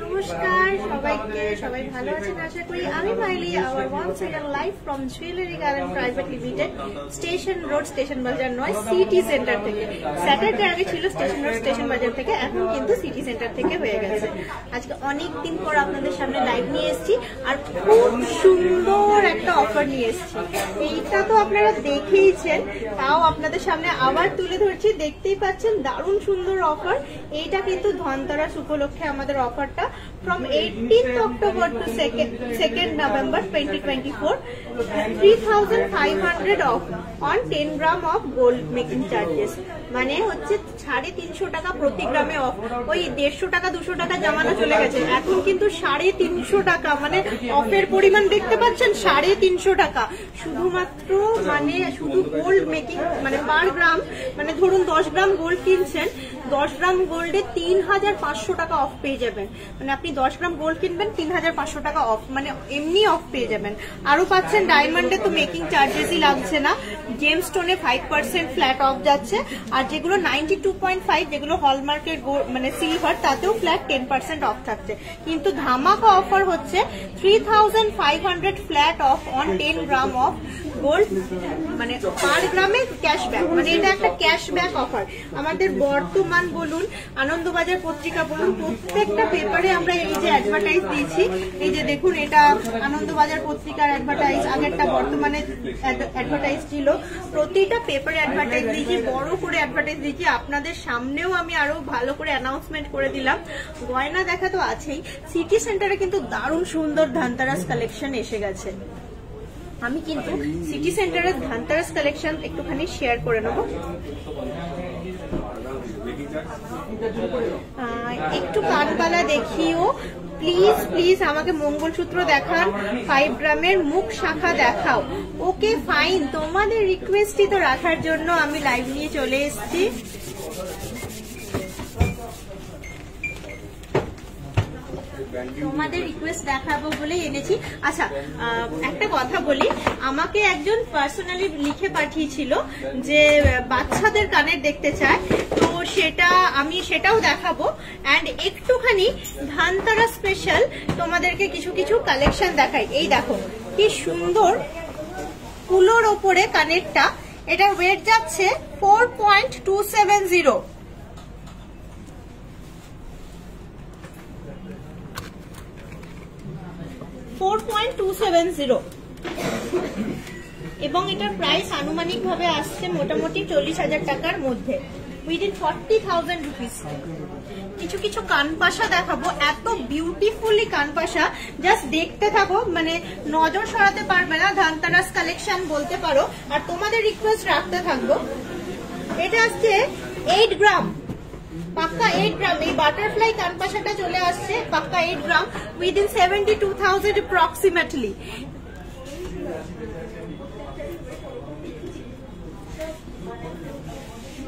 নমস্কার ফ্রম পর আপনাদের সামনে লাইভ নিয়ে আর খুব সুন্দর একটা অফার নিয়ে এসেছি। এইটা তো আপনারা দেখেইছেন, তাও আপনাদের সামনে আবার তুলে ধরছি। দেখতেই পাচ্ছেন, দারুণ সুন্দর অফার এইটা কিন্তু ধনতেরাস উপলক্ষে আমাদের অফারটা from 18th October to 2nd, 2nd November 2024 3500 off on 10 gram of gold making charges. মানে হচ্ছে সাড়ে তিনশো টাকা প্রতি গ্রামে অফ ওই দেড়শো টাকা, দুশো টাকা জামানো চলে গেছে। এখন কিন্তু সাড়ে তিনশো টাকা মানে অফের পরিমাণ দেখতে পাচ্ছেন, সাড়ে তিনশো টাকা। শুধুমাত্র মানে শুধু গোল্ড মেকিং মানে পার গ্রাম মানে ধরুন দশ গ্রাম গোল্ড কিনছেন, দশ গ্রাম গোল্ডে তিন হাজার পাঁচশো টাকা অফ পেয়ে যাবেন। মানে আপনি দশ গ্রাম গোল্ড কিনবেন, তিন হাজার পাঁচশো টাকা অফ মানে এমনি অফ পেয়ে যাবেন। আরও পাচ্ছেন ডায়মন্ডে তো মেকিং চার্জেসই লাগছে না। জেম স্টোনে ফাইভ পার্সেন্ট ফ্ল্যাট অফ যাচ্ছে। আর যেগুলো নাইনটি টু পয়েন্ট ফাইভ যেগুলো হলমার্কের মানে সিলভার তাতেও ফ্ল্যাট টেন পার্সেন্ট অফ থাকছে। কিন্তু ধামাকা অফার হচ্ছে three thousand five hundred flat off on ten gram off gold মানে পার গ্রামে ক্যাশব্যাক মানে এটা একটা ক্যাশব্যাক অফার আমাদের বর্তমান বলুন, আনন্দবাজার পত্রিকা বলুন, প্রত্যেকটা পেপারে আমরা এই যে অ্যাডভার্টাইজ দিয়েছি, এই যে দেখুন, এটা আনন্দবাজার পত্রিকার অ্যাডভার্টাইজ আগেরটা বর্তমানে অ্যাডভার্টাইজ ছিল। প্রতিটা পেপারে অ্যাডভার্টাইজ দিয়েছি, বড় করে অ্যাডভার্টাইজ দিয়েছি। আপনাদের সামনেও আমি আরও ভালো করে অ্যানাউন্সমেন্ট করে দিলাম। গয়না দেখা তো আছেই সিটি সেন্টারে কিন্তু দারুণ সুন্দর ধানতারাস কালেকশন এসে গেছে। আমি কিন্তু সিটি সেন্টারের ধানতারাস কালেকশন একটুখানি শেয়ার করে নেব। একটু কানবালা দেখিও। প্লিজ প্লিজ আমাকে মঙ্গলসূত্র দেখান। ফাইভ গ্রামের মুখ শাখা দেখাও। ওকে ফাইন তোমাদের রিকোয়েস্টই তো রাখার জন্য আমি লাইভ নিয়ে চলে এসেছি। তোমাদের রিকোয়েস্ট দেখাবো বলে এনেছি। আচ্ছা একটা কথা বলি। আমাকে একজন পার্সোনালি লিখে পাঠিয়েছিল যে বাচ্চাদের কানের দেখতে চায়। তো সেটা আমি সেটাও দেখাবো। অ্যান্ড একটুখানি ধানতারা স্পেশাল তোমাদেরকে কিছু কিছু কালেকশন দেখাই। এই দেখো কি সুন্দর কুলোর ওপরে কানেরটা। এটার ওয়েট যাচ্ছে four point two seven zero four two seven zero. এবং এটার প্রাইস আনুমানিক ভাবে আসছে মোটামুটি চল্লিশ হাজার টাকার মধ্যে। উইদিন ফর্টি থাউজেন্ড রুপিস কিছু কিছু কানপাশা দেখাবো। এত বিউটিফুলি কানপাশা। জাস্ট দেখতে থাকো। মানে নজর সরাতে পারবে না। ধানতারাস কালেকশন বলতে পারো। আর তোমাদের রিকোয়েস্ট রাখতে থাকব। এটা আসছে এইট গ্রাম পাক্কা এইট গ্রাম এই বাটারফ্লাই কানপাশাটা চলে আসছে, পাক্কা eight gram within seventy two thousand approximately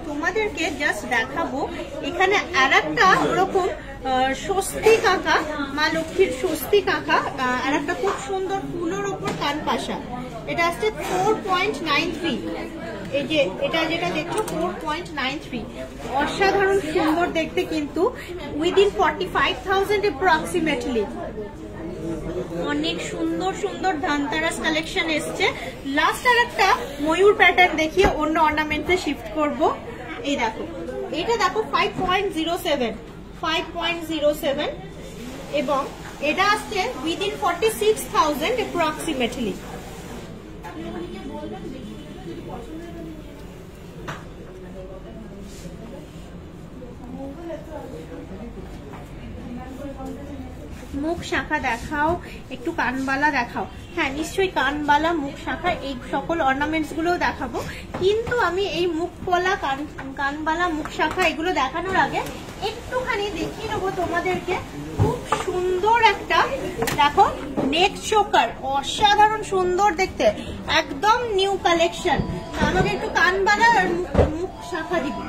তোমাদেরকে জাস্ট দেখাবো, এখানে আর একটা ওরকম স্বস্তি কাকা, মা লক্ষ্মীর স্বস্তি কাকা আর একটা খুব সুন্দর ফুলোর ওপর কান পাশা এটা আসছে ফোর পয়েন্ট নাইন থ্রি এই যে, এটা যেটা দেখছ ফোর পয়েন্ট নাইন থ্রি অসাধারণ সুন্দর দেখতে কিন্তু within forty five thousand approximately অনেক সুন্দর সুন্দর ধানতারাস কালেকশন এসছে। লাস্ট আর একটা ময়ূর প্যাটার্ন দেখিয়ে অন্য অর্নামেন্টে শিফট করব। এই দেখো, এটা দেখো five point zero seven five point zero seven এবং এটা আসছে within forty six thousand approximately মুখ শাখা দেখাও, একটু কানবালা দেখাও। হ্যাঁ নিশ্চয়ই কানবালা মুখ শাখা এই সকল অর্নামেন্টস গুলোও দেখাবো। কিন্তু আমি এই মুখ পলা কান, কানবালা মুখ শাখা এগুলো দেখানোর আগে একটুখানি দেখিয়ে নেব তোমাদেরকে। খুব সুন্দর একটা, দেখো নেক চোকার, অসাধারণ সুন্দর দেখতে, একদম নিউ কালেকশন আমাকে একটু কানবালা আর মুখ শাখা দিবি।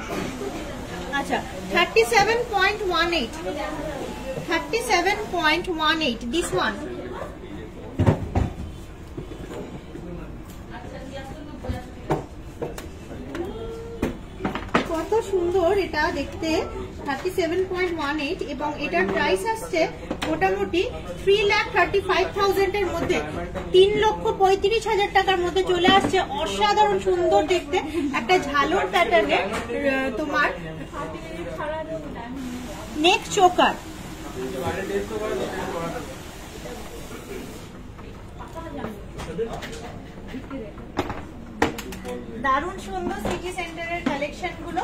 আচ্ছা thirty seven point one eight 37.18 this one. কত সুন্দর এটা দেখতে thirty seven point one eight এবং এটার প্রাইস আসছে মোটামুটি থ্রি লাখ থার্টি ফাইভ থাউজেন্ডের মধ্যে। তিন লক্ষ পঁয়ত্রিশ হাজার টাকার মধ্যে চলে আসছে অসাধারণ সুন্দর দেখতে, একটা ঝালর প্যাটার্নের তোমার নেক চোকার দারুণ সুন্দর সিটি সেন্টারের কালেকশনগুলো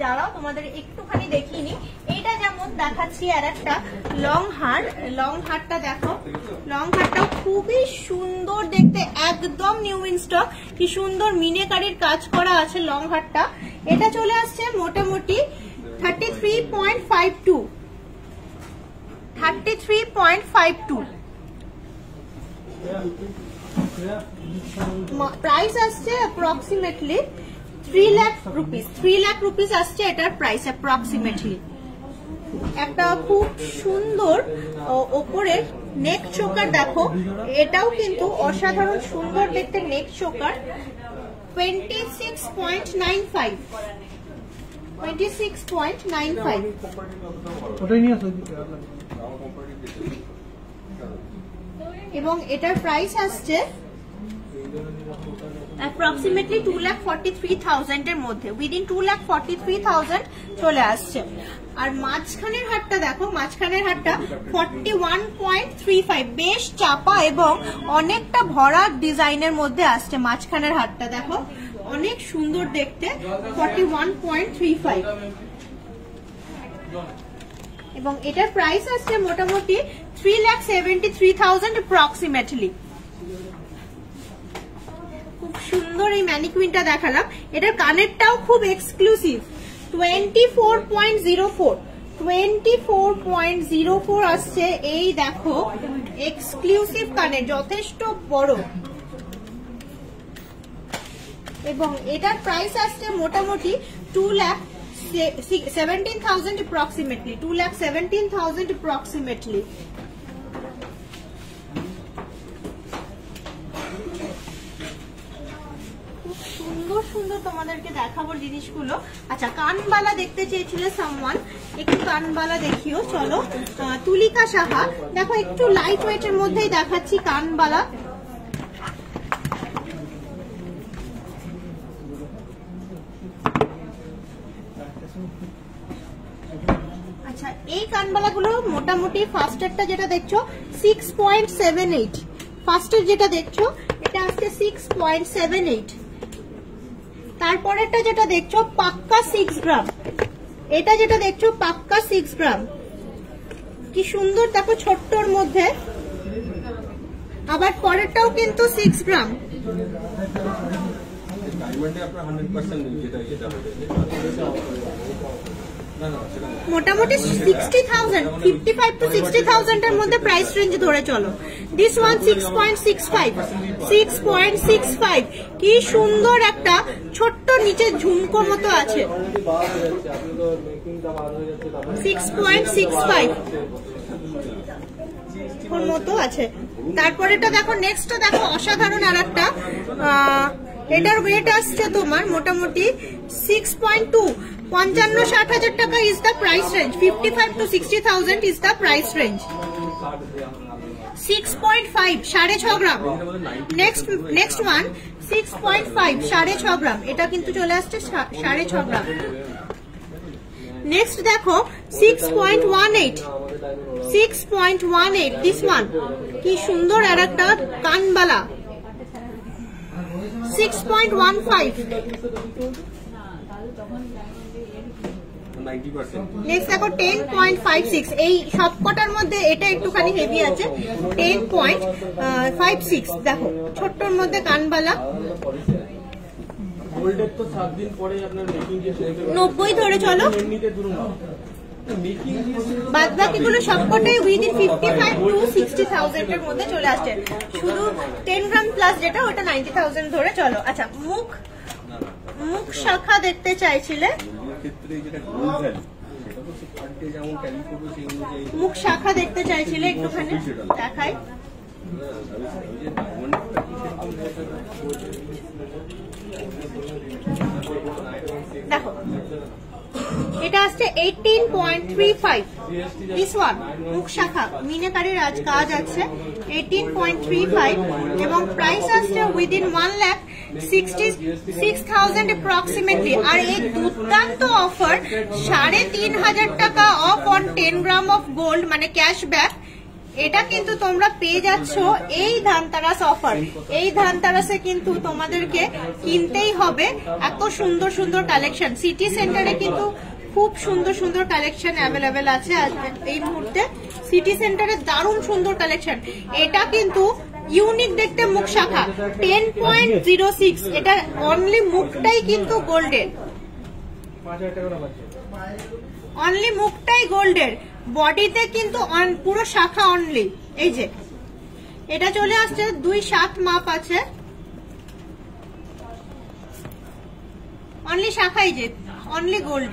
যারাও তোমাদের একটুখানি দেখিনি এইটা যেমন দেখাচ্ছি আর একটা লং হার লং হারটা দেখো। লং হারটাও খুবই সুন্দর দেখতে, একদম নিউ ইন স্টক কি সুন্দর মিনেকারির কাজ করা আছে লং হারটা এটা চলে আসছে মোটামুটি thirty three point five two thirty three point five two price আসছে approximately three lakh rupees three lakh rupees আসছে এটার প্রাইস অ্যাপ্রক্সিমেটলি একটা খুব সুন্দর ওপরের নেক চোকার দেখো। এটাও কিন্তু অসাধারণ সুন্দর দেখতে neck choker twenty six point nine five twenty six point nine five এবং এটার প্রাইস আসছে approximately two lakh forty three thousand এর মধ্যে। Within two lakh forty three thousand চলে আসছে। আর মাঝখানের হাটটা দেখো, মাঝখানের হাটটা forty one point three five বেশ চাপা এবং অনেকটা ভরা ডিজাইনের মধ্যে আসছে মাঝখানের হাটটা, দেখো। অনেক সুন্দর দেখতে forty one point three five এবং এটার প্রাইস আসছে মোটামুটি three lakh seventy three thousand approximately খুব সুন্দর এই ম্যানিকুইনটা দেখালাম। এটার কানেরটাও খুব exclusive twenty four point zero four twenty four point zero four আসছে এই দেখো এক্সক্লুসিভ কানের, যথেষ্ট বড়। এবং এটার প্রাইস আসছে মোটামুটি two lakh seventeen thousand approximately two lakh seventeen thousand approximately খুব সুন্দর সুন্দর তোমাদেরকে দেখাবো জিনিসগুলো। আচ্ছা কানবালা দেখতে চেয়েছিলে সামওয়ান একটু কানবালা দেখিও, চলো। তুলিকা সাহা, দেখো একটু লাইট ওয়েটের মধ্যেই দেখাচ্ছি কানবালা। আচ্ছা এই কানবালাগুলো মোটামুটি ফার্স্টেরটা যেটা দেখছ সিক্স পয়েন্ট সেভেন এইট ফার্স্টের যেটা দেখছ, এটা আসছে সিক্স পয়েন্ট সেভেন এইট তারপরেরটা যেটা দেখছ, পাক্কা সিক্স গ্রাম এটা যেটা দেখছ, পাক্কা সিক্স গ্রাম কি সুন্দর, দেখো ছোট্টর মধ্যে। আবার পরেরটাও কিন্তু সিক্স গ্রাম ডায়মন্ডে আপনার হান্ড্রেড পার্সেন্ট যেটা যেটা। মোটামুটি sixty thousand fifty five sixty এর মধ্যে প্রাইস রেঞ্জ ধরে চলো। This one six point six five six point six five কি সুন্দর একটা ছোট্ট নিচে ঝুমকো মতো আছে। সিক্স পয়েন্ট সিক্স ফাইভ মতো আছে। তারপরেটা দেখো নেক্সটটা দেখো, অসাধারণ আর একটা এটার ওয়েট আসছে তোমার মোটামুটি সিক্স পয়েন্ট টু পঞ্চান্ন ষাট হাজার টাকা is the price range fifty five to sixty thousand is the price range six point five সাড়ে ছ গ্রাম। Next next one six point five সাড়ে ছ গ্রাম। এটা কিন্তু চলে আসছে সাড়ে ছ গ্রাম। নেক্সট দেখো six point one eight six point one eight this one কি সুন্দর আর একটা কানবালা। Six point one five 90% next দেখো টেন পয়েন্ট ফাইভ সিক্স এই সবকটার মধ্যে এটা একটুখানি হেভি আছে। টেন পয়েন্ট ফাইভ সিক্স দেখো ছোট্টর মধ্যে কানবালা। গোল্ডের তো সাত দিন পরে আপনার মেকিং দিয়ে শেষ নব্বই ধরে চলো। বাদ বাকিগুলো সবকটাই within fifty five to sixty thousand এর মধ্যে চলে আসছে। শুধু টেন গ্রাম প্লাস যেটা, ওটা নাইনটি থাউজেন্ড ধরে চলো। আচ্ছা মুখ মুখ শাখা দেখতে চাইছিলে? মুখ শাখা দেখতে চাইছিলে একটুখানি? দেখাই। দেখো এটা আসছে eighteen point three five this one মুখ শাখা মিনেকারের আজ কাজ আছে এইটিন পয়েন্ট থ্রি ফাইভ এবং প্রাইস আসছে within one lakh sixty six thousand আর এই দুর্দান্ত অফার সাড়ে তিন হাজার টাকা off on ten gram off gold মানে ক্যাশব্যাক এটা কিন্তু তোমরা পেয়ে যাচ্ছ এই ধানতারাস অফার এই ধানতারাসে কিন্তু তোমাদেরকে কিনতেই হবে এত সুন্দর সুন্দর কালেকশন সিটি সেন্টারে কিন্তু খুব সুন্দর সুন্দর কালেকশন অ্যাভেলেবেল আছে এই মুহূর্তে। সিটি সেন্টারে দারুণ সুন্দর কালেকশন এটা কিন্তু ইউনিক দেখতে মুখ শাখা। টেন পয়েন্ট জিরো সিক্স এটা অনলি মুখটাই কিন্তু গোল্ডেন অনলি মুখটাই গোল্ডের বডিতে কিন্তু পুরো শাখা অনলি এই যে, এটা চলে আসছে, দুই সাত মাপ আছে। অনলি শাখা এই যে অনলি গোল্ড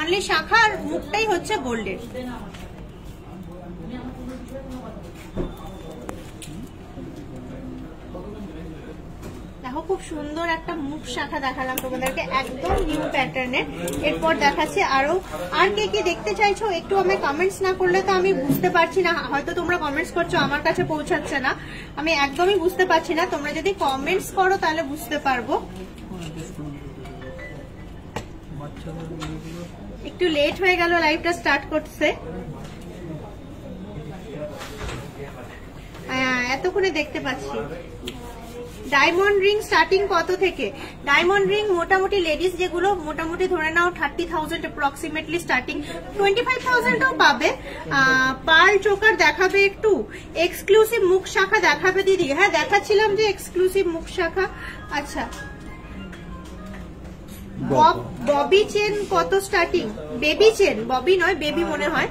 অনলি শাখার মুখটাই হচ্ছে গোল্ডের দেখো খুব সুন্দর একটা মুখ শাখা দেখালাম তোমাদেরকে একদম নিউ প্যাটার্নের এরপর দেখাচ্ছি আরও। আর কে কি দেখতে চাইছো একটু আমি কমেন্টস না করলে তো আমি বুঝতে পারছি না। হয়তো তোমরা কমেন্টস করছ আমার কাছে পৌঁছাচ্ছে না। আমি একদমই বুঝতে পারছি না। তোমরা যদি কমেন্টস করো তাহলে বুঝতে পারব। একটু লেট হয়ে গেল লাইভটা স্টার্ট করছে। হ্যাঁ, এতক্ষণে দেখতে পাচ্ছি। ডায়মন্ড রিং স্টার্টিং কত থেকে? ডায়মন্ড রিং মোটামুটি লেডিস যেগুলো মোটামুটি ধরে নাও thirty thousand approximately starting twenty five পাবে। পাল চোকার দেখাবে একটু। এক্সক্লুসিভ মুখ শাখা দেখাবে দিদি। হ্যাঁ দেখাচ্ছিলাম যে এক্সক্লুসিভ মুখ শাখা। আচ্ছা। বব- চেন কত স্টার্টিং বেবি চেন ববি নয় বেবি মনে হয়।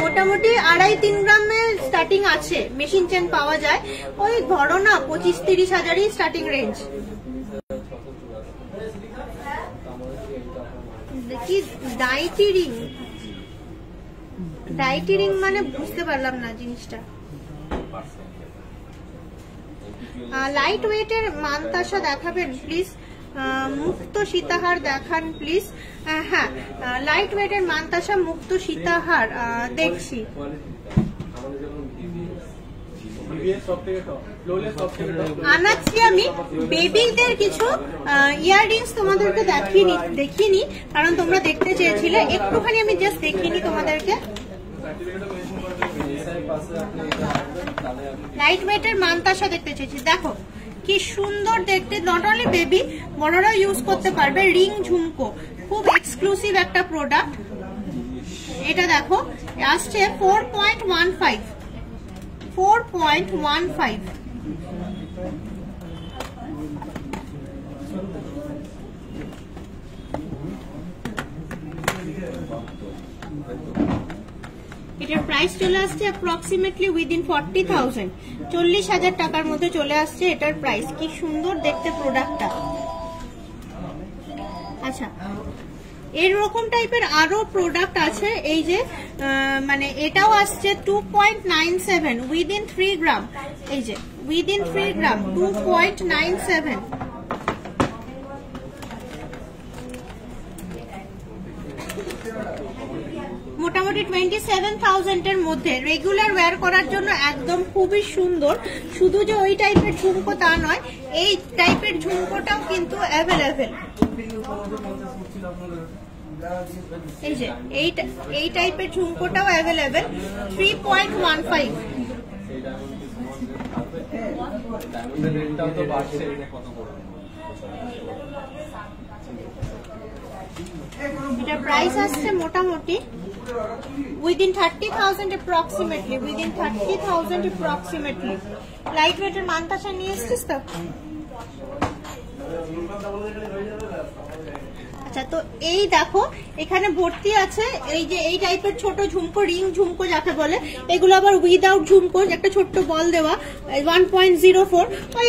মোটামুটি আড়াই তিন গ্রামের স্টার্টিং আছে মেশিন চেন পাওয়া যায়। ওই ধরো না পঁচিশ তিরিশ হাজারই স্টার্টিং রেঞ্জ কি ডাইটি রিং ডাইটি রিং মানে বুঝতে পারলাম না জিনিসটা। লাইট ওয়েটের মানতাসা দেখাবেন প্লিজ মুক্ত সীতাহার দেখান প্লিজ হ্যাঁ লাইট ওয়েটের মানতাসা মুক্ত সীতাহার দেখছি। আনাচ্ছি আমি। বেবিদের কিছু ইয়াররিংস তোমাদেরকে দেখিনি দেখিনি কারণ তোমরা দেখতে চেয়েছিলে। একটুখানি আমি জাস্ট দেখিনি তোমাদেরকে। লাইট ওয়েটের মানতাসা দেখতে চেয়েছি। দেখো কি সুন্দর দেখতে। নট অনলি বেবি বড়রাও ইউজ করতে পারবে রিং ঝুমকো। খুব এক্সক্লুসিভ একটা প্রোডাক্ট এটা দেখো, আসছে four point one five four point one five এটার প্রাইস চলে আসছে অ্যাপ্রক্সিমেটলি উইদিন ফর্টি থাউজেন্ড চল্লিশ হাজার টাকার মধ্যে চলে আসছে এটার প্রাইস কি সুন্দর দেখতে প্রোডাক্টটা আচ্ছা এরকম টাইপের আরও প্রোডাক্ট আছে, এই যে মানে এটাও আসছে two point nine seven within three gram এই যে within three gram two point nine seven মোটামুটি টোয়েন্টি সেভেন থাউজেন্ডের মধ্যে রেগুলার ওয়্যার করার জন্য একদম খুবই সুন্দর। শুধু যে ওই টাইপের ঝুমকো তা নয়, এই টাইপের ঝুমকোটাও কিন্তু অ্যাভেলেবেল এই টাইপের ঝুমকোটাও available three point one five এটা প্রাইস মোটামুটি thirty thousand approximately within thirty thousand approximately light ওয়েটের মানতাসা নিয়ে এসছিস তো আচ্ছা তো এই দেখো এখানে ভর্তি আছে এই যে এই টাইপের ছোট ঝুমকো রিং ঝুমকো যাকে বলে এগুলো আবার উইদাউট ঝুমকো একটা ছোট্ট বল দেওয়া ওয়ান পয়েন্ট জিরো ফোর ওই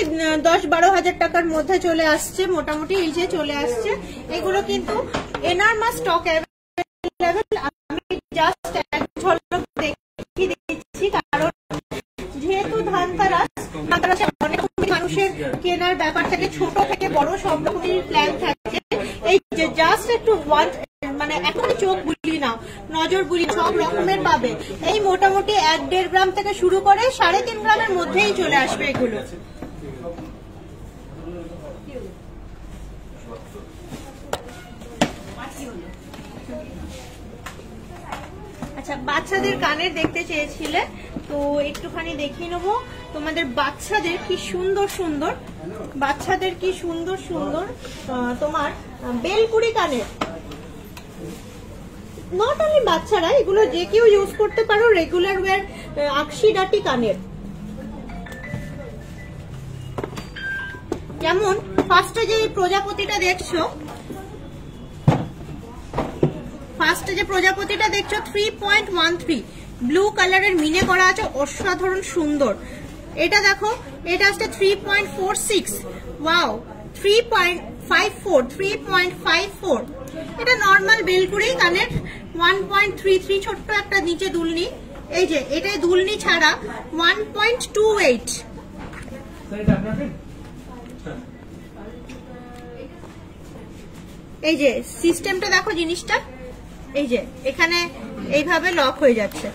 দশ বারো হাজার টাকার মধ্যে চলে আসছে, মোটামুটি এই যে চলে আসছে, এগুলো কিন্তু এনার্মাস স্টক অ্যাভেলেবেল আমি জাস্ট এক ঝলক দেখিয়ে দিচ্ছি, কারণ যেহেতু ধানতারাস, ধানতারাসে অনেক মানুষের কেনার ব্যাপার থাকে, ছোট থেকে বড় সব রকমের প্ল্যান থাকে। এই যে জাস্ট একটু ওয়ান মানে এখন চোখ বুলি না নজর বুলি সব রকমের পাবে। এই মোটামুটি এক দেড় গ্রাম থেকে শুরু করে সাড়ে তিন গ্রামের মধ্যেই চলে আসবে এগুলো। আচ্ছা বাচ্চাদের কানের দেখতে চেয়েছিলে, তো একটুখানি দেখিয়ে নেব। তোমাদের বাচ্চাদের কি সুন্দর সুন্দর, বাচ্চাদের কি সুন্দর সুন্দর তোমার বেলকুড়ি কানের। নট অনলি বাচ্চারা এগুলো যে কেউ ইউজ করতে পারো রেগুলার ওয়্যার আকশি ডাটি কানের। যেমন ফার্স্টে যে প্রজাপতিটা দেখছ ফার্স্টে যে প্রজাপতিটা দেখছ three point one three blue কালারের মিনে করা আছে, অসাধারণ সুন্দর। এটা দেখো, এটা আসছে three point four six wow three point five four three point five four এটা নর্মাল বেলকুড়ি কানের ওয়ান পয়েন্ট থ্রি থ্রি ছোট্ট একটা নিচে দুলনি। এই যে, এটাই দুলনি ছাড়া ওয়ান পয়েন্ট টু এইট? এই যে সিস্টেমটা দেখো জিনিসটা। এই যে, এখানে এইভাবে লক হয়ে যাচ্ছে।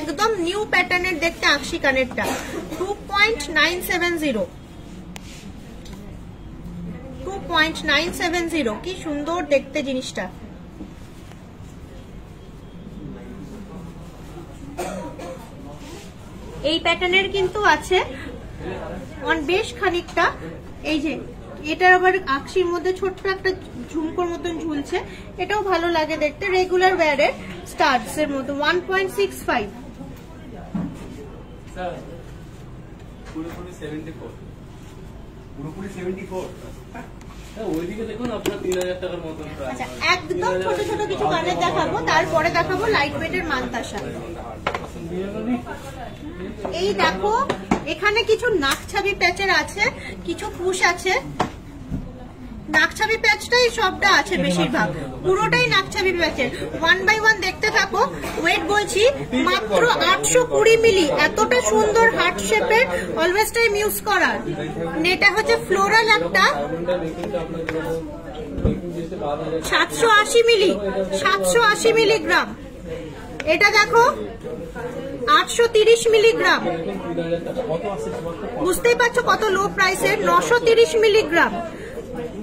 একদম নিউ প্যাটার্নের দেখতে আংশি কানেরটা। Two point nine seven zero two point nine seven zero কি সুন্দর দেখতে জিনিসটা। এই প্যাটার্নের কিন্তু আছে। বেশ খানিকটা, এই যে এটার আবার আকশির মধ্যে ছোট্ট একটা ঝুমকোর মতন ঝুলছে। এটাও ভালো লাগে দেখতে। রেগুলার ওয়্যারের স্টার্টস এর মতো। One point six five sir পুরোপুরি সেভেন্টি ফোর পুরোপুরি 74 ওইদিকে দেখুন আপনার তিন হাজার টাকার মতন প্রায়। একদম ছোট ছোট কিছু কানের দেখাবো তারপরে দেখাবো লাইট ওয়েটের মানতাসা। এই দেখো এখানে কিছু নাকছাবি প্যাচের আছে কিছু পুশ আছে। নাকছাবি প্যাচটাই সবটা আছে বেশিরভাগ। পুরোটাই নাকছাবি প্যাচের। ওয়ান বাই ওয়ান দেখতে থাকো। ওয়েট বলছি মাত্র আটশো কুড়ি মিলি। এতটা সুন্দর হার্ট শেপের অলওয়েজ টাইম ইউজ করার। এটা হচ্ছে ফ্লোরাল একটা। সাতশো আশি মিলি। সাতশো আশি মিলিগ্রাম। এটা দেখো আটশো তিরিশ মিলিগ্রাম। বুঝতেই পারছ কত লো প্রাইসের নশো তিরিশ মিলিগ্রাম।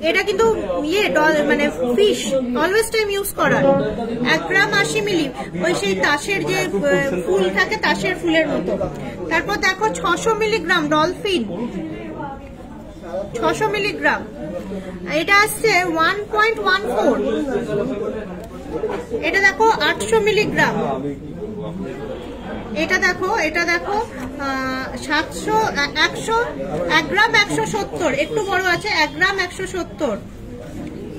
এটা কিন্তু ইয়ে মানে ফিশ অলওয়েজ টাইম ইউজ করার এক গ্রাম আশি মিলি, ওই সেই তাসের যে ফুল থাকে তাসের ফুলের মতো। তারপর দেখো ছশো মিলিগ্রাম ডলফিন ছশো মিলিগ্রাম। এটা আসছে ওয়ান পয়েন্ট ওয়ান ফোর এটা দেখো আটশো মিলিগ্রাম। এটা দেখো এটা দেখো সাতশো একশো, এক গ্রাম একশো সত্তর, একটু বড় আছে, এক গ্রাম একশো সত্তর।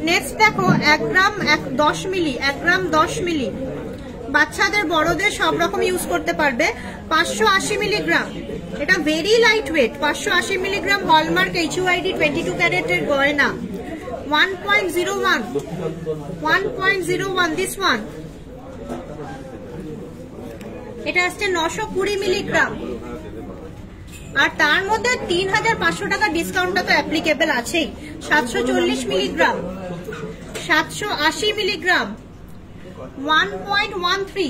নেক্সট দেখো, এক গ্রাম এক, দশ মিলি, এক গ্রাম দশ মিলি। বাচ্চাদের, বড়দের সব রকম ইউজ করতে পারবে। পাঁচশো আশি মিলিগ্রাম। এটা ভেরি লাইট ওয়েট পাঁচশো আশি milligram hallmark H UID twenty two ক্যারেটের গয়না। One point zero one one point zero one this one এটা আসছে নশো কুড়ি মিলিগ্রাম। আর তার মধ্যে তিন হাজার পাঁচশো টাকা ডিসকাউন্টটা তো অ্যাপ্লিকেবল আছেই। সাতশো চল্লিশ মিলিগ্রাম। সাতশো আশি milligram. One point one three.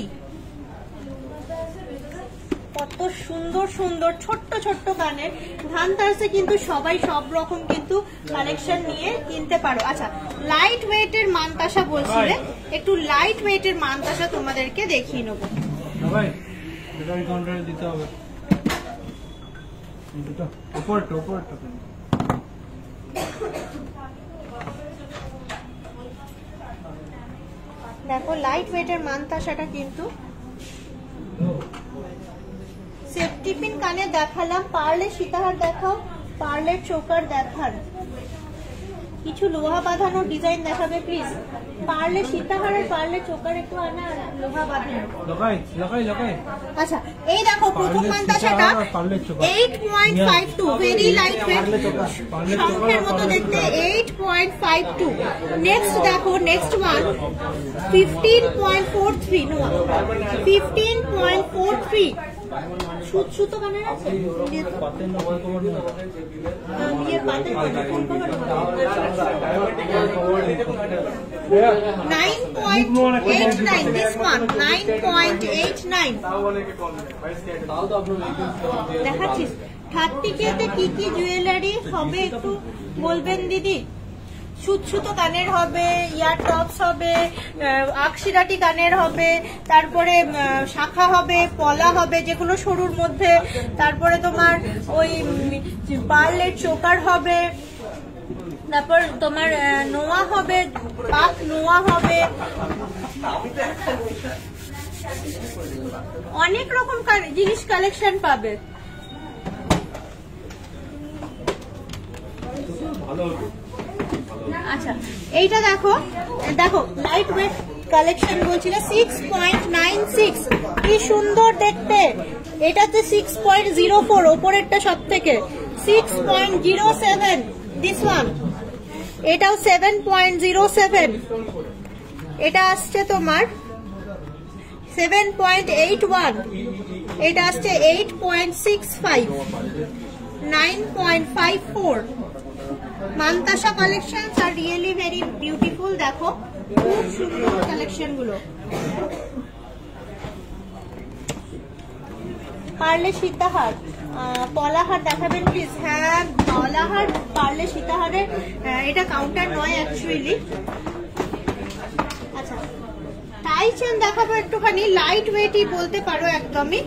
কত সুন্দর সুন্দর ছোট্ট ছোট্ট কানের ধান তারসে কিন্তু সবাই সব রকম কিন্তু কালেকশন নিয়ে কিনতে পারো। আচ্ছা লাইট ওয়েটের মানতাসা বলছিলে। একটু লাইট ওয়েটের মানতাসা তোমাদেরকে দেখিয়ে নেব। দেখো লাইট ওয়েটের মানতাসাটা কিন্তু সেফটি পিন কানে দেখালাম পারলে সীতাহার দেখাও পারলে চোকার দেখার। কিছু লোহা বাঁধানোর ডিজাইন দেখাবে প্লিজ পারলে সীতাহার আর পারলে চোকার একটু আনা লোহা বাঁধানো। আচ্ছা এই দেখো প্রথম মানতাসাটা। Eight point five two very light weight পারলে চোকার, পারলে চোকার শঙ্খের মতো দেখতে। Eight point five two next দেখো next one fifteen point four three no fifteen point four three সুতো কানের আছে। হ্যাঁ, eight nine. তাও তো আপনার vehicles দেখাচ্ছিস থার্টি কেতে কি কি জুয়েলারি হবে একটু বলবেন দিদি সুত কানের হবে, ইয়ার টপস হবে আকশিরাটি কানের হবে, তারপরে শাখা হবে, পলা হবে যেগুলো সরুর মধ্যে, তারপরে তোমার ওই পার্লের চোকার হবে, তারপর তোমার নোয়া হবে, পাক নোয়া হবে। অনেক রকম জিনিস কালেকশন পাবে। আচ্ছা এইটা দেখো দেখো লাইট ওয়েট কালেকশন বলছিল সিক্স পয়েন্ট নাইন সিক্স কি সুন্দর দেখতে। এটাতে সিক্স পয়েন্ট জিরো ফোর ওপরেরটা সব থেকে six point zero seven this one এটাও সেভেন পয়েন্ট জিরো সেভেন এটা আসছে তোমার সেভেন পয়েন্ট এইট ওয়ান এটা আসছে eight point six five nine point five four mantasha collection আর রিয়েলি ভেরি বিউটিফুল দেখো। খুব সুন্দর কালেকশনগুলো। পারলে সীতাহার পলাহার দেখাবেন প্লিজ হ্যাঁ পলাহার, পারলে সীতাহারের এটা কাউন্টার নয় অ্যাকচুয়ালি আচ্ছা টাই চেন দেখাবো একটুখানি লাইট ওয়েটই বলতে পারো একদমই।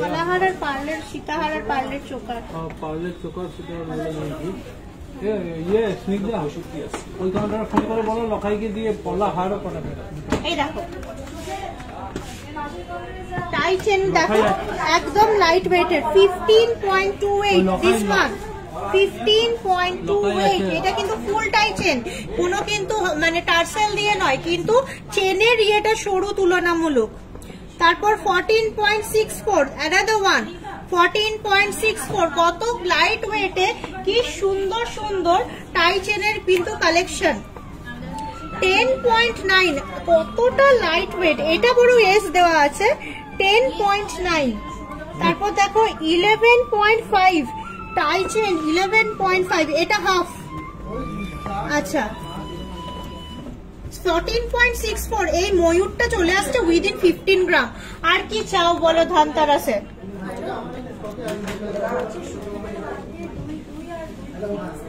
আর পার্লের সীতাহার আর পার্লের চোকার পার্লের নিয়েছি এ, ইয়ে স্নিগ্ধা ওই কাউন্টারে ফোন করে বলো লখাইকে দিয়ে পাঠাবে এই দেখো। টাই চেন দেখো একদম লাইট ওয়েটের fifteen point two eight this এটা কিন্তু ফুল টাই চেন। কোনো কিন্তু মানে টার্সেল দিয়ে নয় কিন্তু চেনের ইয়েটা সরু তুলনামূলক। তারপর fourteen point six four one fourteen point six four কত লাইট ওয়েটে কি সুন্দর সুন্দর টাই চেনের কিন্তু কালেকশন টেন পয়েন্ট নাইন কতটা লাইট ওয়েট এটা বড় এস দেওয়া আছে টেন পয়েন্ট নাইন তারপর দেখো eleven point five tie chain eleven point five এটা হাফ আচ্ছা ফোরটিন পয়েন্ট সিক্স ফোর এই ময়ূরটা চলে আসছে উইদিন ফিফটিন গ্রাম আর কি চাও বলো ধানতারাসে? Thank টু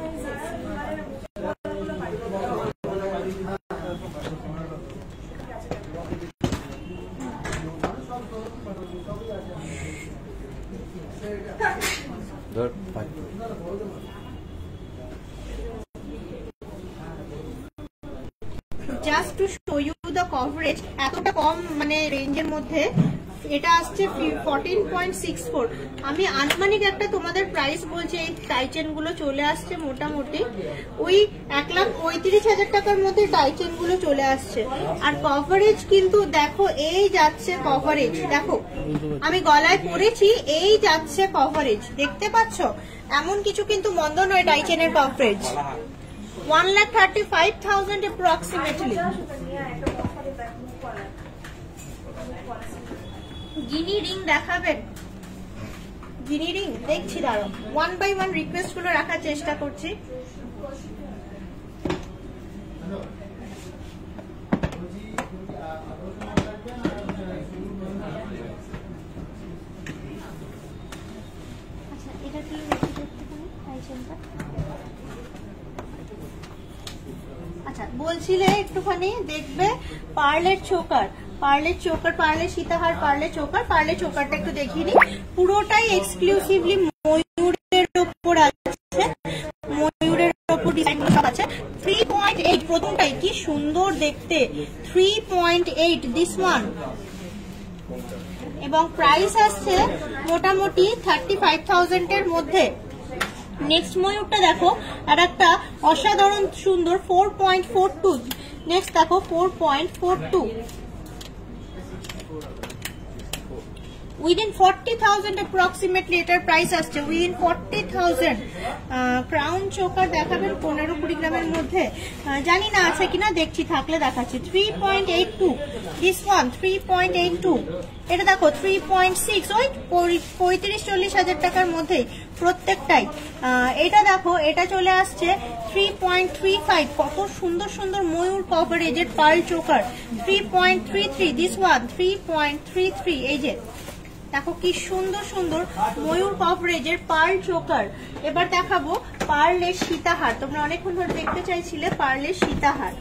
শো কভারেজ এতটা কম মানে রেঞ্জের মধ্যে, এটা আসছে ফোরটিন পয়েন্ট সিক্স ফোর আমি আনুমানিক একটা তোমাদের প্রাইস বলছি, এই টাইচেনগুলো চলে আসছে মোটামুটি। ওই এক লাখ পঁয়ত্রিশ হাজার টাকার মধ্যে টাইচেনগুলো চলে আসছে। আর কভারেজ কিন্তু দেখো, এই যাচ্ছে কভারেজ দেখো, আমি গলায় পরেছি, এই যাচ্ছে কভারেজ দেখতে পাচ্ছ? এমন কিছু কিন্তু মন্দ নয় টাইচেনের coverage one lakh thirty five thousand approximately guinea ring দেখাবেন? গিনি রিং, দেখছি দাঁড়ো ওয়ান বাই ওয়ান রিকোয়েস্টগুলো রাখার চেষ্টা করছি। আচ্ছা এটা কি আচ্ছা বলছিলে একটুখানি, দেখবে পার্লের চোকার। পার্লের চোকার, পার্লে সীতাহার পার্লের চোকার পার্লের চোকারটা একটু দেখিয়ে দেখিনি পুরোটাই এক্সক্লুসিভলি ময়ূরের ওপর আছে। ময়ূরের ওপর ডিজাইন সব আছে। থ্রি পয়েন্ট এইট প্রথমটাই কি সুন্দর দেখতে। Three point eight this one এবং প্রাইস আসছে মোটামুটি থার্টি ফাইভ থাউজেন্ডের মধ্যে। নেক্সট ময়ূরটা দেখো, আর একটা অসাধারণ সুন্দর four point four two next দেখো four point four two within forty thousand approximately এটার প্রাইস আসছে। Within forty thousand crown choker দেখাবেন পনেরো কুড়ি গ্রামের মধ্যে। জানি না আছে কিনা, দেখছি, থাকলে দেখাচ্ছি। Three point eight two this one three point eight two এটা দেখো থ্রি পয়েন্ট সিক্স ওই পঁয়ত্রিশ চল্লিশ হাজার টাকার মধ্যেই প্রত্যেকটাই। এটা দেখো, এটা চলে আসছে থ্রি পয়েন্ট থ্রি ফাইভ কত সুন্দর সুন্দর ময়ূর কভারেজের pearl choker three point three three this one three point three three এই দেখো কি সুন্দর সুন্দর ময়ূর কভারেজের পার্ল চোকার। এবার দেখাবো পার্লের সীতাহার। তোমরা অনেকক্ষণ ধরে দেখতে চাইছিলে পার্লের সীতাহার।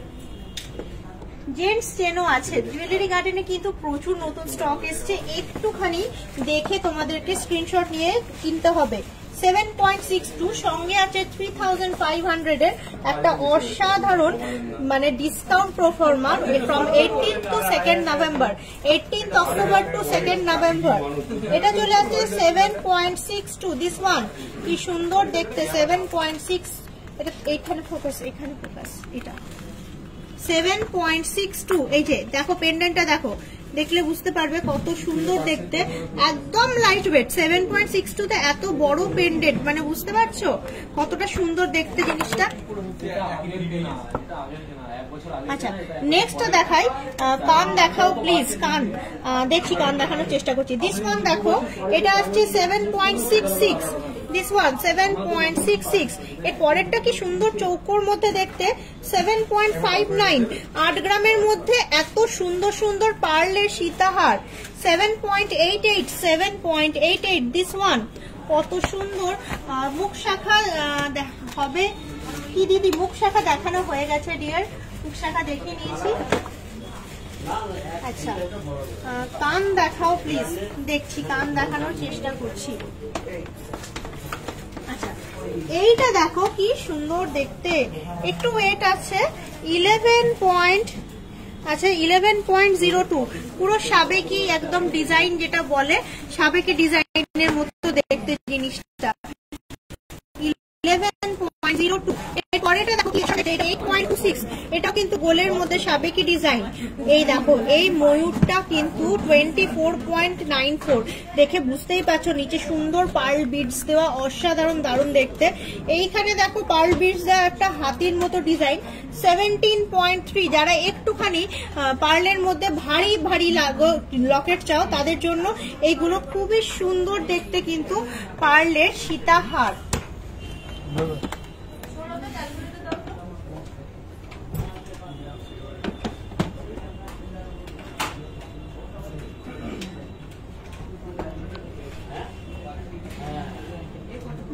জেন্টস চেনও আছে। জুয়েলারি গার্ডেনে কিন্তু প্রচুর নতুন স্টক এসছে। একটুখানি দেখে তোমাদেরকে স্ক্রিনশট নিয়ে কিনতে হবে। সেভেন পয়েন্ট সিক্স টু সঙ্গে থ্রি থাউজেন্ড ফাইভ একটা অসাধারণ মানে discount proforma from eighteen October to second November এটা চলে seven point six two this one কি সুন্দর দেখতে সেভেন পয়েন্ট সিক্স এটা এইখানে ফোকাস এখানে ফোকাস এটা। সেভেন পয়েন্ট সিক্স টু এই যে, দেখো পেন্ডেন্টটা দেখো। দেখলে বুঝতে পারবে কত সুন্দর দেখতে। একদম light weight seven point six two তে এত বড় পেন্ডেন্ট মানে বুঝতে পারছ? কতটা সুন্দর দেখতে জিনিসটা। আচ্ছা নেক্সট দেখাই কান দেখাও প্লিজ কান। দেখছি কান দেখানোর চেষ্টা করছি। দিস ওয়ান দেখো, এটা আসছে seven point six six this one seven point six six এর পরেরটা কি সুন্দর চৌকোর মধ্যে দেখতে? সেভেন পয়েন্ট ফাইভ নাইন আট গ্রামের মধ্যে এত সুন্দর সুন্দর পার্লের সীতাহার। Seven point eight eight seven point eight eight this one কত সুন্দর মুখ শাখা হবে। কি দিদি, মুখ শাখা দেখানো হয়ে গেছে ডিয়ার মুখ শাখা দেখিয়ে নিয়েছি। আচ্ছা কান দেখাও প্লিজ দেখছি, কান দেখানোর চেষ্টা করছি। এইটা দেখো কি সুন্দর দেখতে। একটু ওয়েট আছে ইলেভেন পয়েন্ট আচ্ছা ইলেভেন পয়েন্ট জিরো টু পুরো সাবেকি একদম ডিজাইন যেটা বলে, সাবেকি ডিজাইনের মতো দেখতে জিনিসটা। ইলেভেন পয়েন্ট জিরো টু এর পরেটা দেখো এইট পয়েন্ট টু সিক্স গোলের মধ্যে সাবেকি ডিজাইন এই দেখো, এই ময়ূরটা কিন্তু twenty four point nine four দেখে বুঝতেই পারছ, নিচে সুন্দর পার্ল বিডস দেওয়া, অসাধারণ, দারুণ দেখতে। এইখানে দেখো পার্ল বিডস দেওয়া একটা হাতির মতো ডিজাইন সেভেন্টিন পয়েন্ট থ্রি যারা একটুখানি পার্লের মধ্যে ভারী ভারী লকেট চাও, তাদের জন্য এইগুলো খুবই সুন্দর দেখতে কিন্তু পার্লের সীতাহার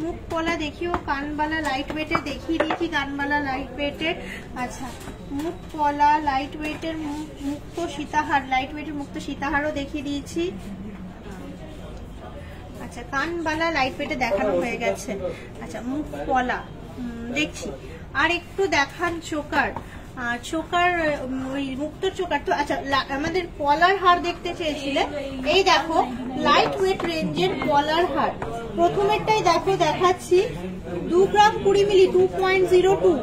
মুখ পলা দেখিও, কানবালা লাইট ওয়েটে দেখিয়ে দিয়েছি, কানবালা লাইট ওয়েটে আচ্ছা মুখ কলা লাইট ওয়েটের মুক্ত সীতাহার লাইট ওয়েটের মুক্ত সীতাহারও দেখিয়ে দিয়েছি। আচ্ছা কানবালা লাইট ওয়েটে দেখানো হয়ে গেছে। আচ্ছা মুখ কলা দেখছি। আর একটু দেখান চোকার। চোকার ওই মুক্তর চোকার তো আচ্ছা আমাদের পলার হার দেখতে চেয়েছিলে। এই দেখো লাইট ওয়েট রেঞ্জের পলার হার। প্রথমেরটাই দেখো, দেখাচ্ছি। দু গ্রাম কুড়ি milli two point zero two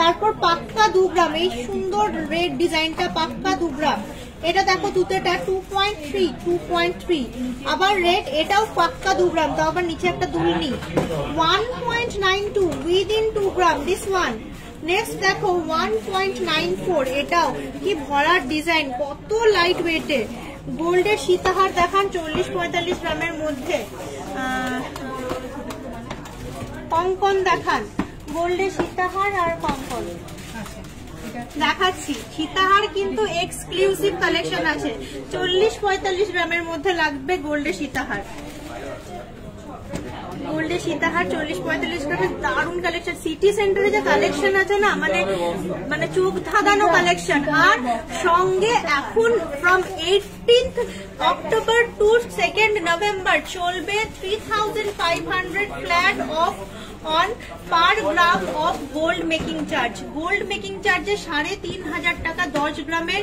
তারপর পাক্কা দু গ্রাম, এই সুন্দর রেড ডিজাইনটা পাক্কা দু গ্রাম। এটা দেখো তুতেটা two point three two point three আবার রেড এটাও পাক্কা দু গ্রাম, তাও আবার নিচে একটা Dulni one point nine two within two gram this one next দেখো ওয়ান পয়েন্ট নাইন ফোর এটাও কি ভরার ডিজাইন কত লাইট ওয়েটের গোল্ডের সীতাহার দেখান চল্লিশ পঁয়তাল্লিশ গ্রামের মধ্যে। কঙ্কন দেখান গোল্ডের সীতাহার আর কঙ্কন। দেখাচ্ছি, সীতাহার কিন্তু এক্সক্লুসিভ কালেকশন আছে। চল্লিশ পঁয়তাল্লিশ গ্রামের মধ্যে লাগবে গোল্ডের সীতাহার। গোল্ডের সীতাহার চল্লিশ, পঁয়তাল্লিশ গ্রামের দারুণ কালেকশন সিটি সেন্টারে যে কালেকশন আছে না মানে মানে চোখ ধাঁধানো কালেকশন আর সঙ্গে এখন from eighteenth October to second November চলবে three thousand five hundred flat off on per gram off gold making charge gold making চার্জে সাড়ে তিন হাজার টাকা দশ গ্রামের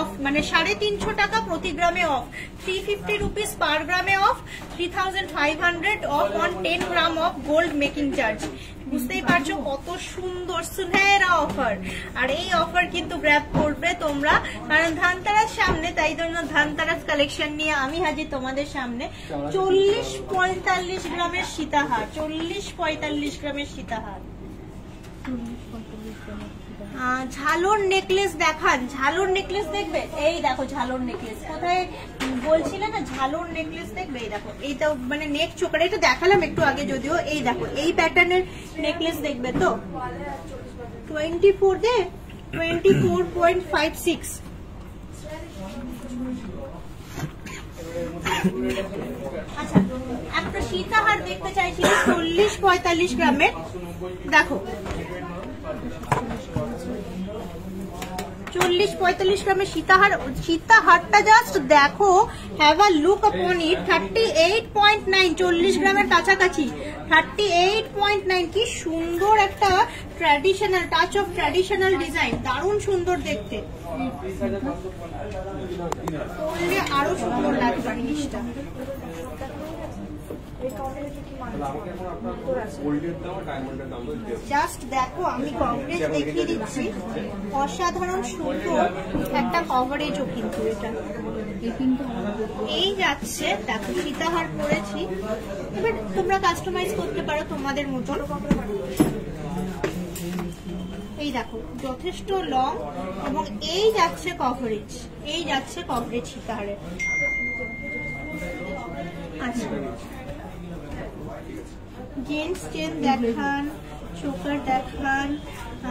অফ মানে সাড়ে তিনশো টাকা প্রতি গ্রামে off three fifty rupees per গ্রামে off three thousand five hundred off on ten gram off gold making charge বুঝতেই পারছ কত সুন্দর সুনেরা অফার। আর এই অফার কিন্তু গ্র্যাব করবে তোমরা। কারণ ধানতারাস সামনে তাই জন্য ধানতারাস কালেকশন নিয়ে আমি হাজির তোমাদের সামনে। চল্লিশ পঁয়তাল্লিশ গ্রামের সীতাহার চল্লিশ পঁয়তাল্লিশ গ্রামের সীতাহার। আহ, ঝালর নেকলেস দেখান। ঝালর নেকলেস দেখবে? এই দেখো ঝালর নেকলেস কোথায় বলছিলে না? ঝালর নেকলেস দেখবে? এই দেখো। এইটা মানে নেক চোকার এটা দেখালাম একটু আগে যদিও। এই দেখো, এই প্যাটার্নের নেকলেস দেখবে তো? টোয়েন্টি ফোর দে? Twenty four point five six আচ্ছা একটা সীতাহার দেখতে চাইছি চল্লিশ পঁয়তাল্লিশ গ্রামের। দেখো চল্লিশ পঁয়তাল্লিশ গ্রামের সীতাহার, সীতাহারটা জাস্ট দেখো have a look upon it thirty eight point nine চল্লিশ গ্রামের কাছাকাছি। থার্টি এইট পয়েন্ট নাইন কি সুন্দর একটা traditional touch of traditional design দারুণ সুন্দর দেখতে। পরলে আরও সুন্দর লাগবে জিনিসটা গোল্ডের দাম আর ডায়মন্ডের দাম তো different। জাস্ট দেখো আমি কভারেজ দেখিয়ে দিচ্ছি। অসাধারণ সুন্দর একটা কভারেজও কিন্তু এটা। এই যাচ্ছে দেখো সীতাহার পরেছি। এবার তোমরা কাস্টমাইজ করতে পারো তোমাদের মতন। এই দেখো যথেষ্ট লং এবং এই যাচ্ছে কভারেজ এই যাচ্ছে কভারেজ সীতাহারের। আচ্ছা। জেন্টস চেন দেখান চোকার দেখান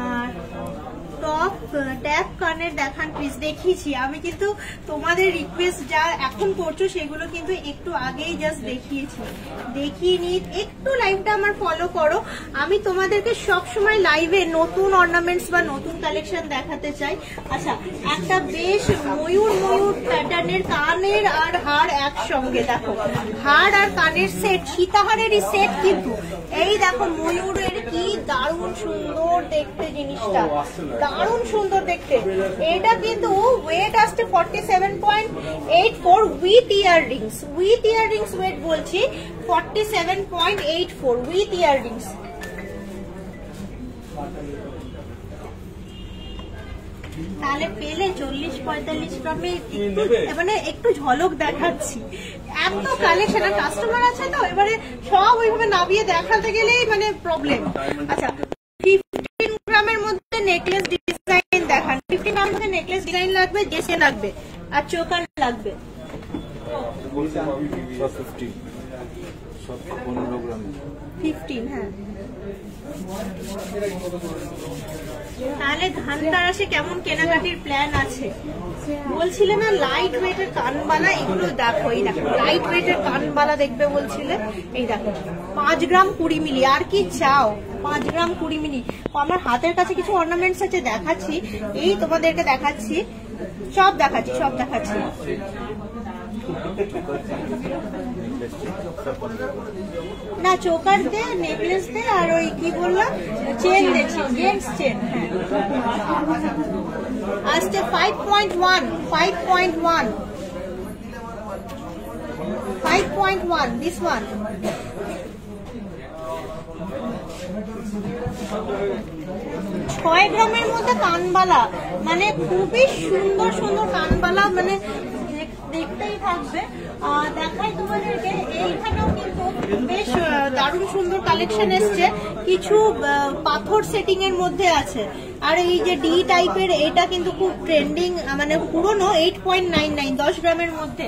আর টপ ট্যাপ কানের দেখান প্লিজ দেখিয়েছি। আমি কিন্তু তোমাদের রিকোয়েস্ট যা এখন করছ, সেগুলো কিন্তু একটু আগেই জাস্ট দেখিয়েছি। দেখিয়ে নি একটু লাইভটা আমার ফলো করো। আমি তোমাদেরকে সব সময় লাইভে নতুন অর্নামেন্টস বা নতুন কালেকশন দেখাতে চাই। আচ্ছা একটা বেশ ময়ূর ময়ূর প্যাটার্নের কানের আর হার একসঙ্গে দেখো। হার আর কানের সেট সীতাহারেরই সেট কিন্তু। এই দেখো ময়ূরের কি দারুণ সুন্দর দেখতে জিনিসটা। দারুণ সুন্দর দেখতে। এটা কিন্তু ওয়েট আসছে forty seven point eight four with earrings with earrings weight বলছি forty seven point eight four with earrings তাহলে পেলে চল্লিশ পঁয়তাল্লিশ গ্রামে মানে একটু ঝলক দেখাচ্ছি। এত কালেকশন আর কাস্টমার আছে তো এবারে সব ওইভাবে নামিয়ে দেখাতে গেলেই মানে প্রবলেম আচ্ছা ফিফটিন গ্রামের মধ্যে নেকলেস ডিজাইন দেখান ফিফটিন গ্রামের মধ্যে নেকলেস ডিজাইন লাগবে জেসে লাগবে আর চোকার লাগবে। ফিফটিন হ্যাঁ। তাহলে ধান তারাসে কেমন কেনাকাটির প্ল্যান আছে? বলছিলে না লাইট ওয়েটের কানবালা, এগুলো দেখো, এই দেখো লাইট ওয়েটের কানবালা দেখবে বলছিলে? এই দেখো, পাঁচ গ্রাম কুড়ি মিলি, আর কি চাও? পাঁচ গ্রাম কুড়ি মিলি। আমার হাতের কাছে কিছু অর্নামেন্টস আছে দেখাচ্ছি। এই তোমাদেরকে দেখাচ্ছি। সব দেখাচ্ছি সব দেখাচ্ছি। না, চোকার দে, নেকলেস দে, আর ওই কি বললাম? চেন দেখছি জেন্টস চেন আজকে five point one five point one five point one this one ছয় গ্রামের মধ্যে কানবালা মানে খুবই সুন্দর সুন্দর কানবালা মানে দেখতেই থাকবে। দেখাই তোমাদেরকে। এইখানেও কিন্তু বেশ দারুণ সুন্দর কালেকশন এসছে। কিছু পাথর সেটিং এর মধ্যে আছে। আর এই যে ডি টাইপের এটা কিন্তু খুব ট্রেন্ডিং মানে পুরনো এইট পয়েন্ট নাইন নাইন দশ গ্রামের মধ্যে।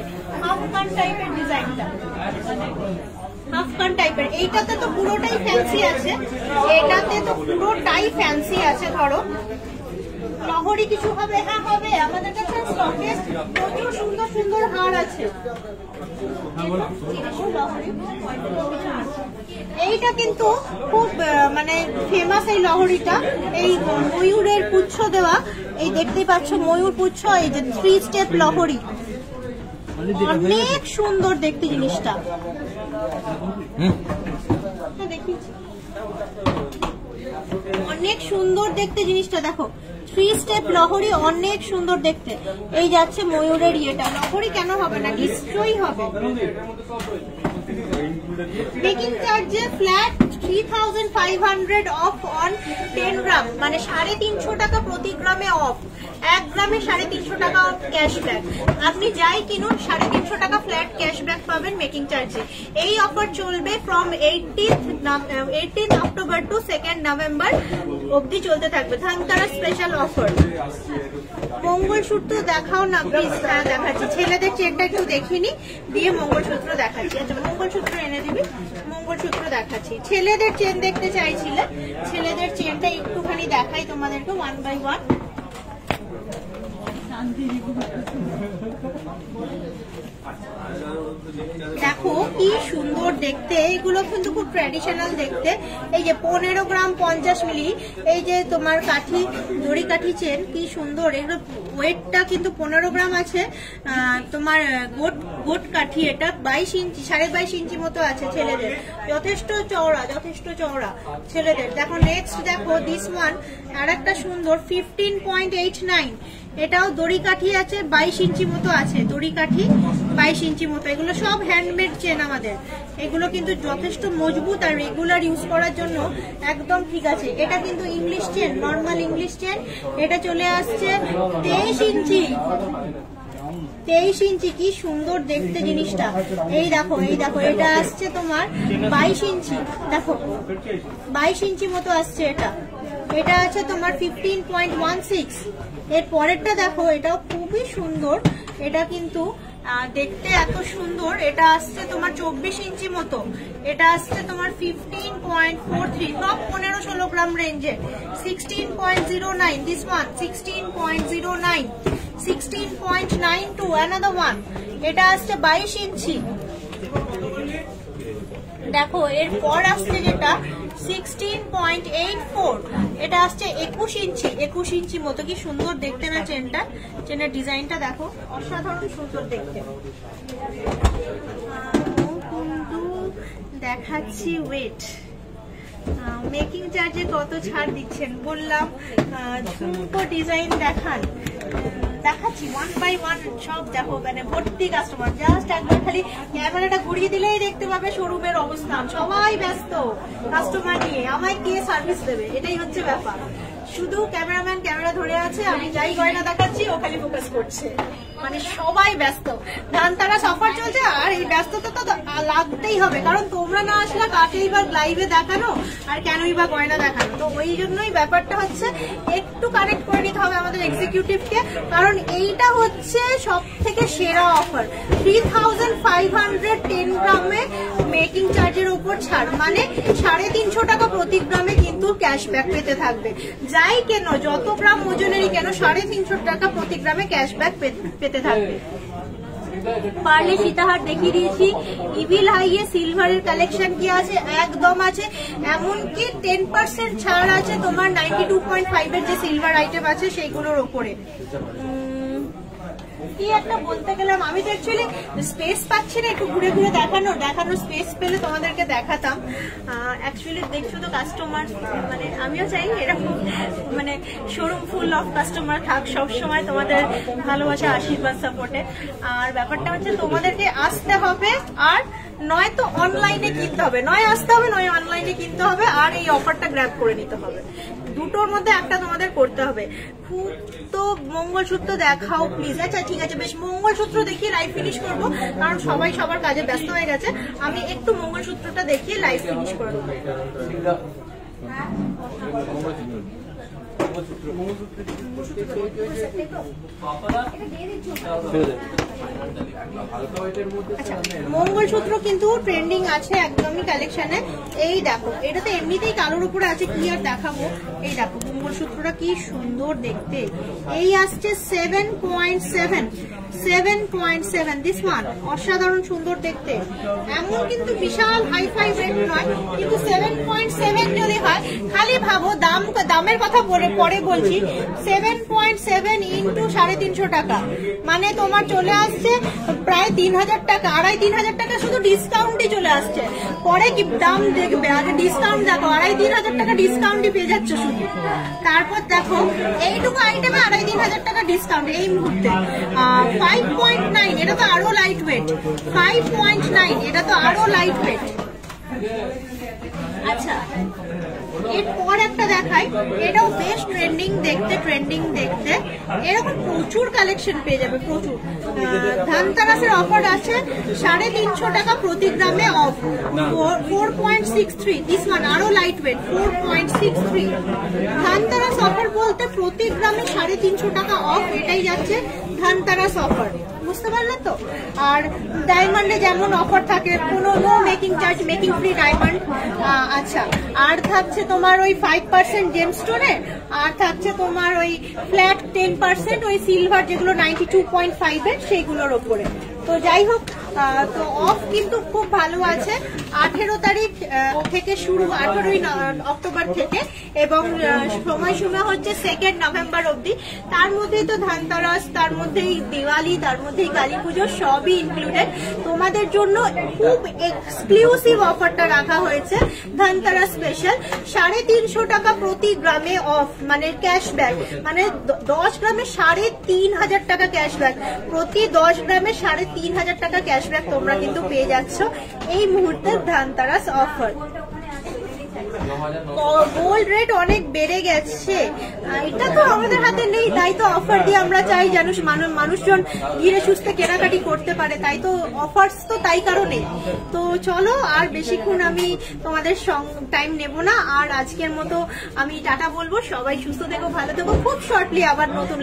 আফগান টাইপের ডিজাইনটা আফগান টাইপের এইটাতে তো পুরোটাই ফ্যান্সি আছে। এটাতে তো পুরোটাই ফ্যান্সি আছে, ধরো। লহরি কিছু হবে? হ্যাঁ হবে। আমাদের কাছে স্টকে প্রচুর সুন্দর সুন্দর হার আছে। এইটা কিন্তু খুব মানে ফেমাস এই লহরিটা এই ময়ূরের পুচ্ছ দেওয়া। এই দেখতেই পাচ্ছ ময়ূর পুচ্ছ এই যে থ্রি স্টেপ লহরি অনেক সুন্দর দেখতে জিনিসটা। হ্যাঁ, অনেক সুন্দর দেখতে জিনিসটা দেখো। থ্রি স্টেপ লহরি অনেক সুন্দর দেখতে। এই যাচ্ছে ময়ূরের ইয়েটা। লহরি কেন হবে না? নিশ্চয়ই হবে। মেকিং চার্জে flat three hundred off on ten gram মানে সাড়ে তিনশো টাকা প্রতি গ্রামে অফ এক গ্রামে সাড়ে তিনশো টাকা ক্যাশব্যাক আপনি যাই কিনুন, সাড়ে তিনশো টাকা ফ্ল্যাট ক্যাশব্যাক পাবেন মেকিং চার্জে এই অফার চলবে from eighteen eighteen October to second November অবধি চলতে থাকবে। ধানতারা স্পেশাল অফার মঙ্গলসূত্র দেখাও না প্লিজ হ্যাঁ দেখাচ্ছি। ছেলেদের চেনটা একটু দেখিনি, দিয়ে মঙ্গলসূত্র দেখাচ্ছি। আচ্ছা মঙ্গলসূত্র এনে দিবি। মঙ্গলসূত্র দেখাচ্ছি। ছেলেদের চেন দেখতে চাইছিলে। ছেলেদের চেনটা একটুখানি দেখাই তোমাদেরকে ওয়ান বাই ওয়ান দেখো, কি সুন্দর দেখতে। এগুলো কিন্তু খুব ট্র্যাডিশনাল দেখতে। এই যে পনেরো গ্রাম পঞ্চাশ মিলি, এই যে তোমার কাঠি, দড়ি কাঠি চেন কি সুন্দর। এগুলো ওয়েটটা কিন্তু পনেরো গ্রাম আছে। তোমার গোট গোট কাঠি এটা, বাইশ ইঞ্চি, সাড়ে বাইশ ইঞ্চি মতো আছে ছেলেদের। যথেষ্ট চওড়া যথেষ্ট চওড়া ছেলেদের। দেখো নেক্সট দেখো দিস ওয়ান আর একটা সুন্দর ফিফটিন পয়েন্ট এইট নাইন এটাও দড়ি কাঠি আছে, বাইশ ইঞ্চি মতো আছে দড়ি কাঠি। বাইশ ইঞ্চি মতো এগুলো সব হ্যান্ডমেড চেন আমাদের। এগুলো কিন্তু যথেষ্ট মজবুত আর রেগুলার ইউজ করার জন্য একদম ঠিক আছে। এটা কিন্তু English chain normal English chain এটা চলে আসছে তেইশ ইঞ্চি। তেইশ ইঞ্চি, কি সুন্দর দেখতে জিনিসটা। এই দেখো এই দেখো, এটা আসছে তোমার বাইশ ইঞ্চি। দেখো, বাইশ ইঞ্চি মতো আসছে এটা। এটা আছে তোমার ফিফটিন পয়েন্ট ওয়ান সিক্স এর পরেরটা দেখো, এটাও খুবই সুন্দর। এটা কিন্তু দেখতে এত সুন্দর। এটা আসছে তোমার চব্বিশ ইঞ্চি মতো। এটা আসছে তোমার ফিফটিন পয়েন্ট ফোর থ্রি সব পনেরো ষোলো গ্রাম রেঞ্জের sixteen point zero nine this one sixteen point zero nine sixteen point nine two another one এটা আসছে বাইশ ইঞ্চি। দেখো এর পর আসছে যেটা সিক্সটিন পয়েন্ট এইট ফোর এটা আসছে একুশ ইঞ্চি একুশ ইঞ্চি মতো। কি সুন্দর দেখতে না চেনটা? চেনের ডিজাইনটা দেখো, অসাধারণ সুন্দর দেখতে। দেখাচ্ছি ওয়েট মেকিং চার্জে কত ছাড় দিচ্ছেন? বললাম ঝুমকো ডিজাইন দেখান। দেখাচ্ছি ওয়ান বাই ওয়ান সব দেখো মানে ভর্তি কাস্টমার জাস্ট একবার খালি ক্যামেরাটা ঘুরিয়ে দিলেই দেখতে পাবে শোরুমের অবস্থান সবাই ব্যস্ত কাস্টমার নিয়ে। আমায় কে সার্ভিস দেবে? এটাই হচ্ছে ব্যাপার। শুধু ক্যামেরাম্যান ক্যামেরা ধরে আছে, আমি যাই গয়না দেখাচ্ছি, ও খালি ফোকাস করছে। মানে সবাই ব্যস্ত। ধান তারা সফর চলছে, আর এই ব্যস্ততা তো লাগতেই হবে, কারণ তোমরা না আসলে কাকেই বা লাইভে দেখানো, আর কেনই বা গয়না দেখানো। তো ওই জন্যই ব্যাপারটা হচ্ছে, একটু কানেক্ট করে নিতে হবে আমাদের এক্সিকিউটিভকে কারণ এইটা হচ্ছে সব থেকে সেরা offer three thousand five hundred ten গ্রামে মেকিং চার্জের উপর ছাড় মানে সাড়ে তিনশো টাকা প্রতি গ্রামে কিন্তু ক্যাশব্যাক পেতে থাকবে। যাই কেন, যত গ্রাম ওজনেরই কেন, সাড়ে তিনশো টাকা প্রতি গ্রামে ক্যাশব্যাক পেতে থাকবে। পার্লে সীতাহার দেখিয়ে দিয়েছি। ইভিল হাইয়ে সিলভারের কালেকশন কি আছে? একদম আছে। এমনকি টেন পার্সেন্ট ছাড় আছে তোমার নাইনটি টু পয়েন্ট ফাইভ এর যে সিলভার আইটেম আছে সেইগুলোর ওপরে। কি একটা বলতে গেলাম, আমি তো অ্যাকচুয়ালি স্পেস পাচ্ছি না, একটু ঘুরে ঘুরে দেখানো দেখানোর স্পেস পেলে তোমাদেরকে দেখাতাম। অ্যাকচুয়ালি দেখছ তো কাস্টমার মানে আমিও চাই এরকম মানে শোরুম ফুল অফ কাস্টমার থাক, সবসময় তোমাদের ভালোবাসা, আশীর্বাদ সাপোর্টে আর ব্যাপারটা হচ্ছে তোমাদেরকে আসতে হবে, আর নয় তো অনলাইনে কিনতে হবে। নয় আসতে হবে নয় অনলাইনে কিনতে হবে আর এই অফারটা গ্র্যাব করে নিতে হবে। দুটোর মধ্যে একটা তোমাদের করতে হবে। খুব তো মঙ্গলসূত্র দেখাও প্লিজ আচ্ছা ঠিক আছে বেশ মঙ্গলসূত্র দেখিয়ে লাইভ ফিনিশ করব কারণ সবাই সবার কাজে ব্যস্ত হয়ে গেছে। আমি একটু মঙ্গলসূত্রটা দেখিয়ে লাইভ ফিনিশ করে দেবো। আচ্ছা, মঙ্গলসূত্র কিন্তু ট্রেন্ডিং আছে একদমই কালেকশনে এই দেখো এটা তো এমনিতেই কালোর উপরে আছে, কি আর দেখাবো? এই দেখো, মঙ্গলসূত্রটা কি সুন্দর দেখতে। এই আসছে সেভেন পয়েন্ট সেভেন অসাধারণ সুন্দর দেখতে। এমন কিন্তু বিশাল হাই ফাই রেট নয়, কিন্তু সেভেন পয়েন্ট সেভেন যদি হয়, খালি ভাবো, দাম দামের কথা বলে পরে বলছি সেভেন পয়েন্ট সেভেন ইন্টু সাড়ে তিনশো টাকা। মানে তোমার চলে আসছে প্রায় তিন হাজার টাকা, আড়াই তিন হাজার টাকা শুধু ডিসকাউন্টই চলে আসছে। পরে কি দাম দেখবে? আগে ডিসকাউন্ট দেখো, আড়াই তিন হাজার টাকা ডিসকাউন্টই পেয়ে যাচ্ছে শুধু। তারপর দেখো, এইটুকু আইটেমে আড়াই তিন হাজার টাকা ডিসকাউন্ট এই মুহূর্তে। ফাইভ পয়েন্ট নাইন এটা তো আরও light weight five point nine এটা তো আরও লাইট ওয়েট আচ্ছা। এরপর একটা দেখাই এটাও বেশ ট্রেন্ডিং দেখতে ট্রেন্ডিং দেখতে। এরকম প্রচুর কালেকশন পেয়ে যাবে প্রচুর। ধানতারাসের অফার আছে সাড়ে তিনশো টাকা প্রতি গ্রামে off four point six three this one আরও light weight four point six three Dhanteras offer বলতে প্রতি গ্রামে সাড়ে তিনশো টাকা অফ এটাই যাচ্ছে ধানতারাস অফার বুঝতে পারলে তো? আর ডায়মন্ডে যেমন অফার থাকে, কোনো no making charge making free diamond আচ্ছা। আর থাকছে তোমার ওই ফাইভ পার্সেন্ট জেম স্টোনে আর থাকছে তোমার ওই ফ্ল্যাট টেন পার্সেন্ট ওই সিলভার যেগুলো নাইনটি টু পয়েন্ট ফাইভের সেইগুলোর ওপরে। তো যাই হোক তো অফ কিন্তু খুব ভালো আছে। আঠেরো তারিখ থেকে শুরু আঠেরোই অক্টোবর থেকে এবং আহ, সময়সীমা হচ্ছে সেকেন্ড নভেম্বর অবধি। তার মধ্যেই তো ধানতেরাস তার মধ্যেই দিওয়ালি তার মধ্যেই কালী পুজো সবই ইনক্লুডেড তোমাদের জন্য খুব এক্সক্লুসিভ অফারটা রাখা হয়েছে ধানতেরাস স্পেশাল সাড়ে তিনশো টাকা প্রতি গ্রামে অফ মানে ক্যাশব্যাক মানে দশ গ্রামে সাড়ে তিন হাজার টাকা ক্যাশব্যাক প্রতি দশ গ্রামে সাড়ে তিন হাজার টাকা ক্যাশব্যাক তোমরা কিন্তু পেয়ে যাচ্ছ। এই মুহূর্তে ধানতেরাস অফার গোল্ড রেট অনেক বেড়ে গেছে। এটা তো আমাদের হাতে নেই, তাই তো অফার দিয়ে আমরা চাই যেন মানুষজন ধীরে সুস্থে কেনাকাটি করতে পারে, তাই তো অফার্স তো তাই কারণে। তো চলো, আর বেশিক্ষণ আমি তোমাদের টাইম নেব না, আর আজকের মতো আমি টাটা বলব। সবাই সুস্থ থেকো, ভালো থেকো। খুব শর্টলি আবার নতুন